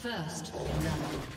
First blood.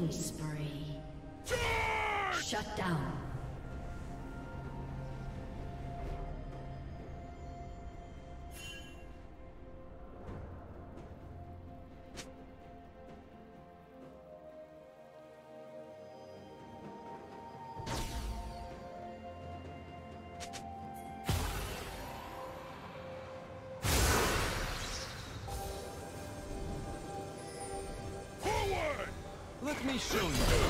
Killing spree. Charge! Shut down. Let me show you.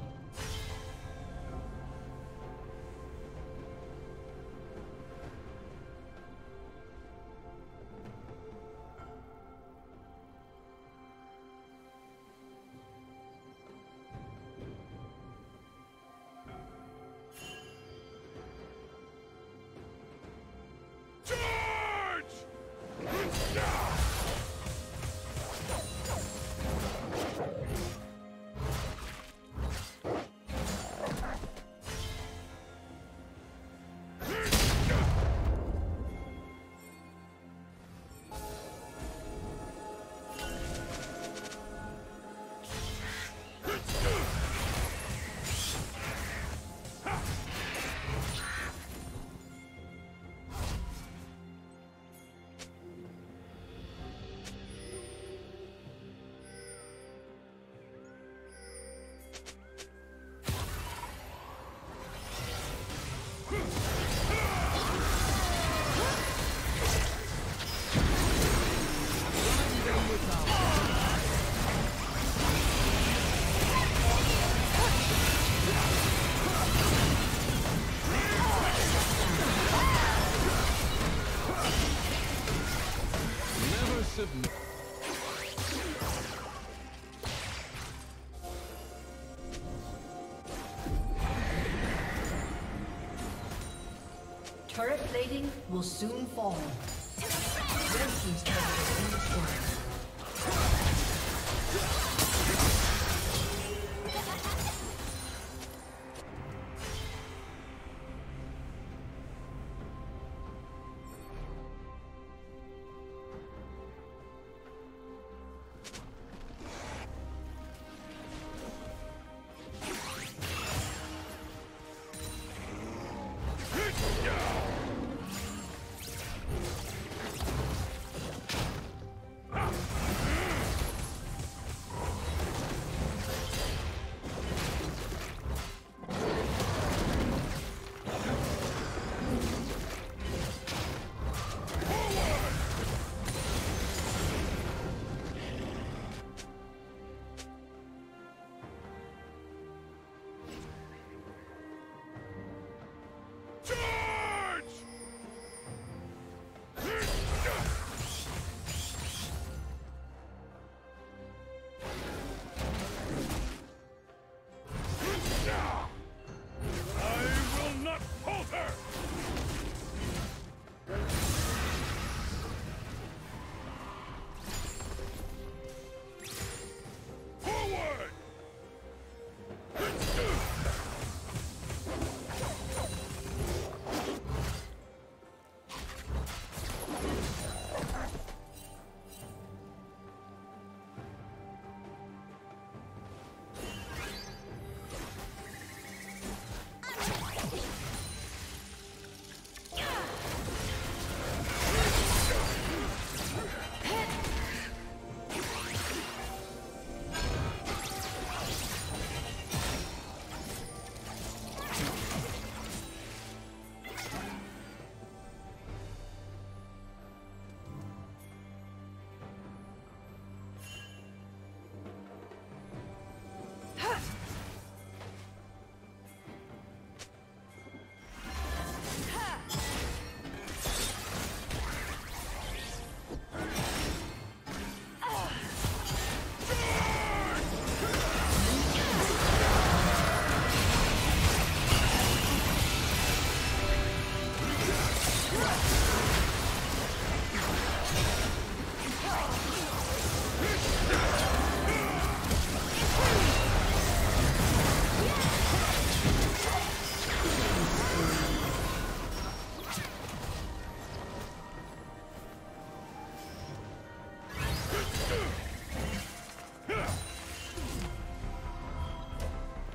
Plating will soon fall. Red Team's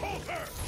Conquer!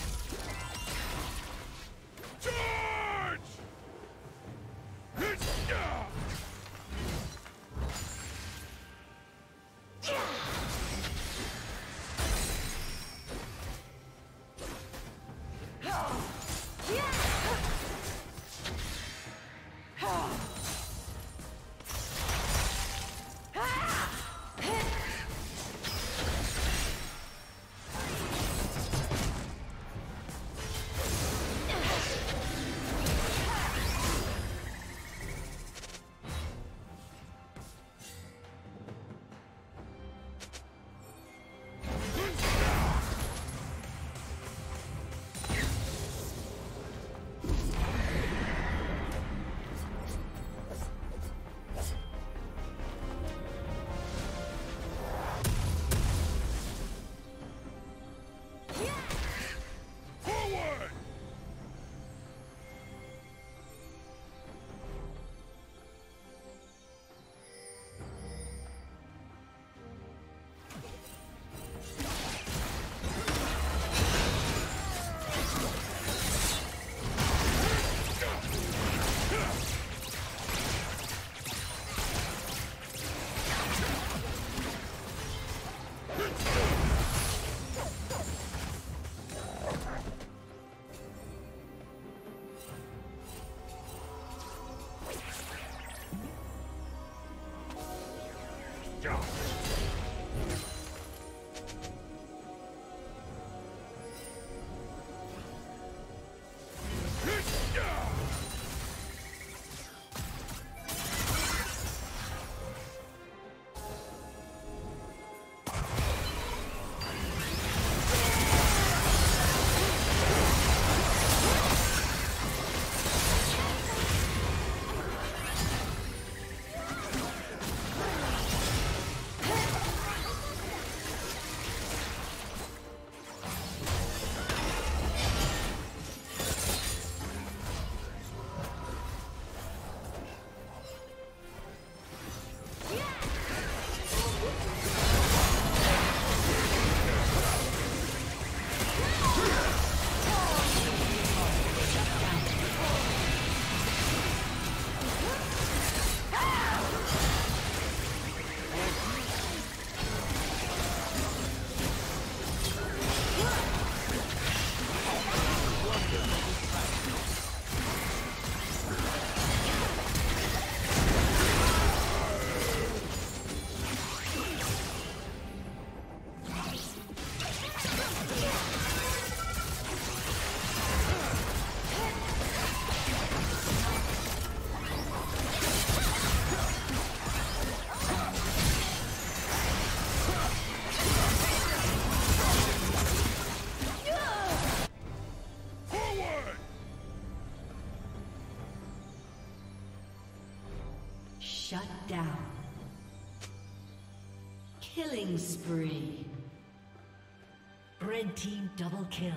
Team double kill.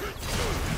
Dominating.